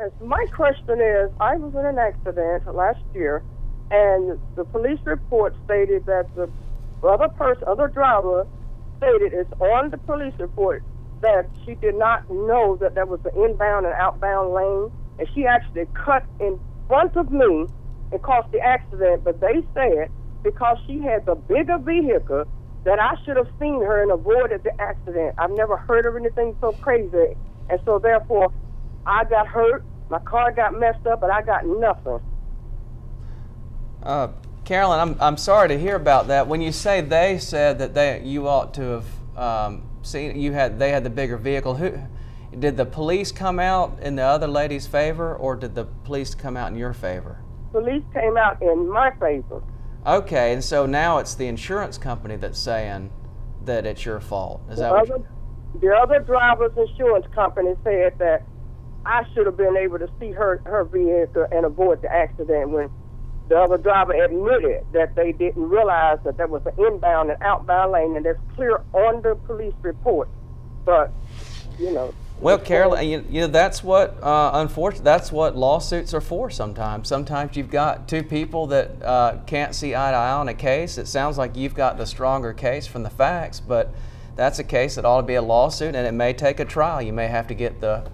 Yes, my question is, I was in an accident last year, and the police report stated that the other person, other driver, stated it's on the police report that she did not know that there was an inbound and outbound lane, and she actually cut in front of me and caused the accident. But they said because she had the bigger vehicle that I should have seen her and avoided the accident. I've never heard of anything so crazy, and so therefore I got hurt. My car got messed up, but I got nothing. Uh, Carolyn, I'm, I'm sorry to hear about that. When you say they said that they you ought to have um, seen you had they had the bigger vehicle, who did the police come out in the other lady's favor, or did the police come out in your favor? Police came out in my favor. Okay, and so now it's the insurance company that's saying that it's your fault. Is The that what other, the other driver's insurance company said that I should have been able to see her her vehicle and avoid the accident when the other driver admitted that they didn't realize that there was an inbound and outbound lane, and that's clear on the police report. But you know. Well, Carol, you, you know, that's what, uh, unfortunately, that's what lawsuits are for sometimes. Sometimes you've got two people that uh, can't see eye to eye on a case. It sounds like you've got the stronger case from the facts, but that's a case that ought to be a lawsuit and it may take a trial. You may have to get the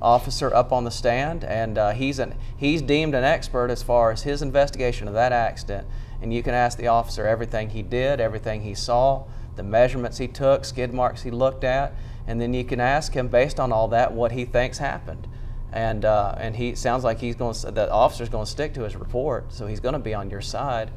officer up on the stand and uh, he's, an, he's deemed an expert as far as his investigation of that accident. And you can ask the officer everything he did, everything he saw, the measurements he took, skid marks he looked at, and then you can ask him based on all that what he thinks happened. And uh, and he sounds like he's going. to The officer's going to stick to his report, so he's going to be on your side.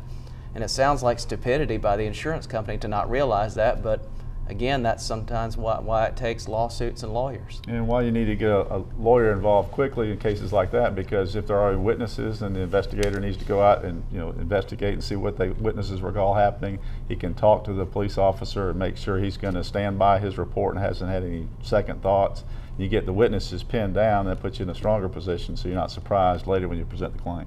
And it sounds like stupidity by the insurance company to not realize that, but again, that's sometimes why, why it takes lawsuits and lawyers. And why you need to get a, a lawyer involved quickly in cases like that, because if there are witnesses and the investigator needs to go out and you know investigate and see what the witnesses recall happening, he can talk to the police officer and make sure he's going to stand by his report and hasn't had any second thoughts. You get the witnesses pinned down, that puts you in a stronger position, so you're not surprised later when you present the claim.